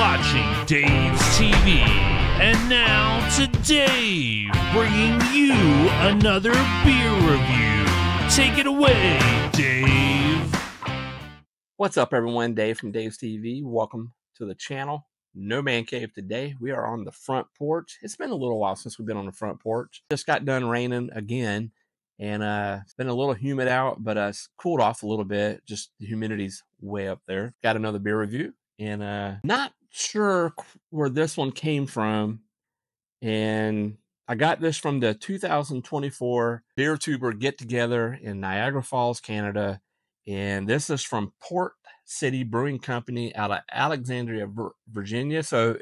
watching Dave's TV. And now to Dave, bringing you another beer review. Take it away, Dave. What's up, everyone? Dave from Dave's TV. Welcome to the channel. No Man Cave today. We are on the front porch. It's been a little while since we've been on the front porch. Just got done raining again, and uh, it's been a little humid out, but uh, it's cooled off a little bit. Just the humidity's way up there. Got another beer review, and uh, not sure where this one came from. And I got this from the 2024 Beer Tuber Get Together in Niagara Falls, Canada. And this is from Port City Brewing Company out of Alexandria, Virginia. So,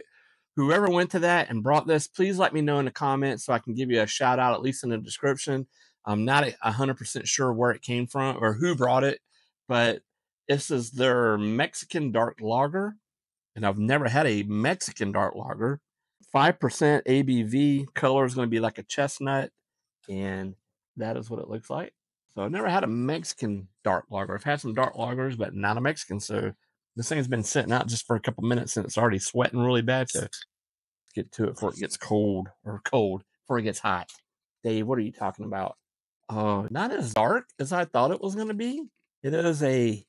whoever went to that and brought this, please let me know in the comments so I can give you a shout out, at least in the description. I'm not 100% sure where it came from or who brought it, but this is their Mexican dark lager. And I've never had a Mexican dark lager. 5% ABV. Color is going to be like a chestnut. And that is what it looks like. So I've never had a Mexican dark lager. I've had some dark lagers, but not a Mexican. So this thing's been sitting out just for a couple minutes and it's already sweating really bad. So get to it before it gets cold or cold before it gets hot. Dave, what are you talking about? Uh, not as dark as I thought it was going to be. It is a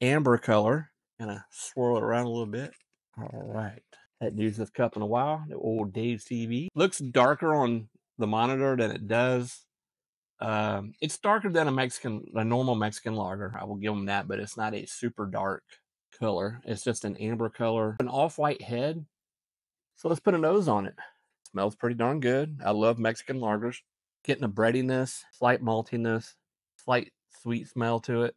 amber color. Of swirl it around a little bit. All right. Hadn't used this cup in a while. The old Dave's TV. Looks darker on the monitor than it does. Um, it's darker than a Mexican, a normal Mexican lager. I will give them that, but it's not a super dark color. It's just an amber color, an off-white head. So let's put a nose on it. Smells pretty darn good. I love Mexican lagers. Getting a breadiness, slight maltiness, slight sweet smell to it.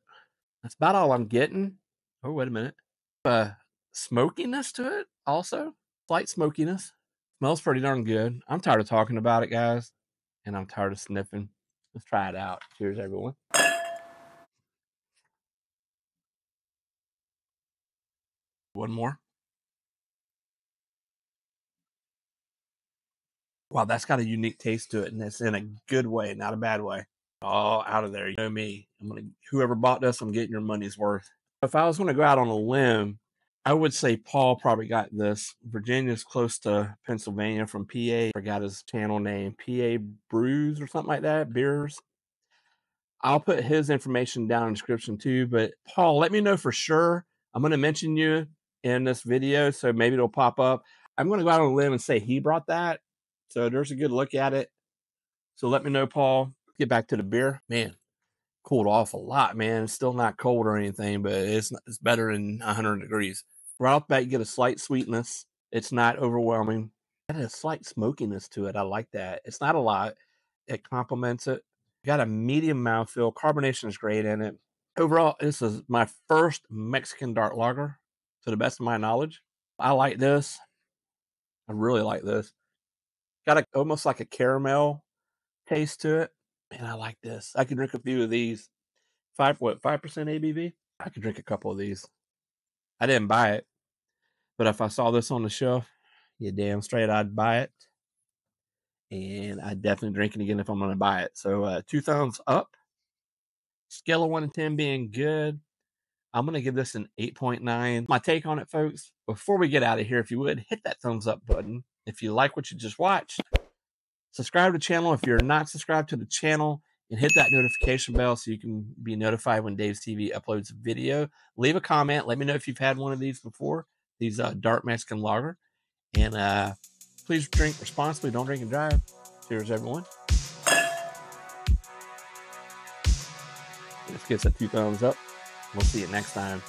That's about all I'm getting. Oh, wait a minute. Uh, smokiness to it also. Slight smokiness. Smells pretty darn good. I'm tired of talking about it, guys. And I'm tired of sniffing. Let's try it out. Cheers, everyone. One more. Wow, that's got a unique taste to it, and it's in a good way, not a bad way. All out of there. You know me. I'm gonna whoever bought this, I'm getting your money's worth. If I was gonna go out on a limb, I would say Paul probably got this. Virginia's close to Pennsylvania from PA. Forgot his channel name. PA Brews or something like that. Beers. I'll put his information down in the description too. But Paul, let me know for sure. I'm going to mention you in this video, so maybe it'll pop up. I'm going to go out on a limb and say he brought that. So there's a good look at it. So let me know, Paul. Get back to the beer. Man, cooled off a lot, man. It's still not cold or anything, but it's it's better than 100 degrees. Right off the bat, you get a slight sweetness. It's not overwhelming. It has a slight smokiness to it. I like that. It's not a lot. It complements it. Got a medium mouthfeel. Carbonation is great in it. Overall, this is my first Mexican dark lager, to the best of my knowledge. I like this. I really like this. Got a, almost like a caramel taste to it. Man, I like this. I can drink a few of these. Five what? Five percent ABV. I could drink a couple of these. I didn't buy it, but if I saw this on the shelf, you damn straight I'd buy it, and I definitely drink it again if I'm going to buy it. So uh, two thumbs up. Scale of one to ten being good. I'm going to give this an 8.9. My take on it, folks. Before we get out of here, if you would hit that thumbs up button if you like what you just watched. Subscribe to the channel if you're not subscribed to the channel and hit that notification bell so you can be notified when Dave's TV uploads a video. Leave a comment. Let me know if you've had one of these before, these uh, dark Mexican lager. And uh, please drink responsibly. Don't drink and drive. Cheers, everyone. This gets a two thumbs up. We'll see you next time.